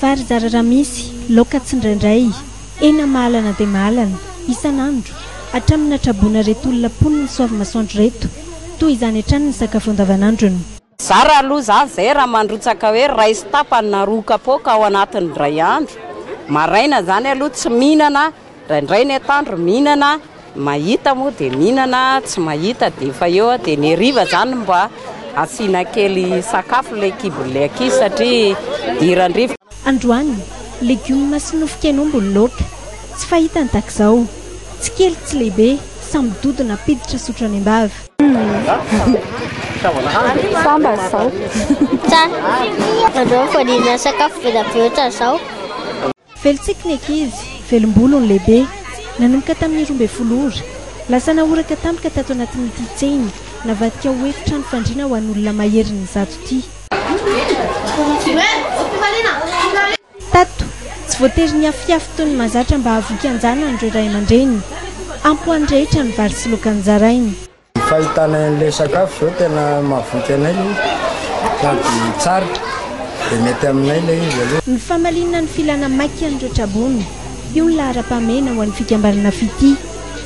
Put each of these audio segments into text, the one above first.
Vary zara raha misy, laoka tsindraindray, hena mahalana dia mahalana, isan'andro, hatramin'ny natraboana reto olona mponin'ny Soavimasoandro reto. Toa izany hatrany ny sakafo andavanandrony. Zara aloha izany izay raha mandrotsaka hoe iray sy tapany na roa kapoaka ao anatin'ny indray andro. Maraina izany aloha tsy mihinana. Indraindray ny atandro mihinana, ny mahita moa dia mihinana, tsy mahita dia efa eo aho dia ny hariva izany no mba asiana kely sakafo ilay kibon'ilay ankizy satria hidiran'ny rivotra. Androany, legioma sy nofon-kianombo ny laoka. Tsy fahita ny takizao. Tsy kely tsy lehibe, samy dodona ampiditra sotro any am-bava. Sambany izao. Tsara. Aleo mifanindry amin'ny sakafo be dia be ohatran'izao. Velon-tsiky ny ankizy, velom-bolo ny lehibe. Nanomboka tamin'ny roa ambin'ny folo ora, lasa nahoraka tampoka tato anatin'ity tsena navadika ho efitrano fandriana ho an'olona maherin'ny zato ity. Tato, tsy voatery niafiafy toy ny mahazatra mba hahavoky an-janany ireo ray aman-dreny. Ampy ho an'ny rehetra ny vary sy laoka nozaraina. Fahitana an'ilay sakafo izao tena mahavoky anay io sady tsara dia mety aminay ilay izy aloha. Ny famalinana ny filana maika an'ireo traboina. Io ny laharam-pahamehana ho an'ny fikambanana Fitia,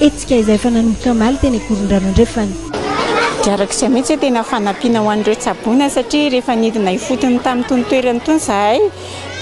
hetsika izay efa nanomboka omaly teny Ankorondrano Andrefana. Dia arak'izay mihitsy hoe tena fanampiana ho an'ireo tsaboina satria rehefa nidina ifotony tamin'itony toerana itony izahay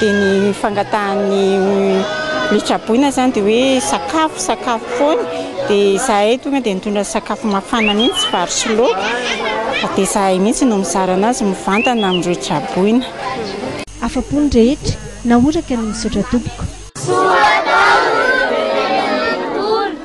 dia ny fangatahan'ny Minisitra Boina izany dia hoe sakafo, sakafo foana, dia izahay tonga dia nitondra ny sakafo mafana mihitsy, vary sy laoka, dia izahay mihitsy no mizara an'azy mivantana amin'ireo tra-boina. Afa-po ny rehetra, nahoraka ny misaotra tompoko. Soa ataony ny Renirano Tontolo.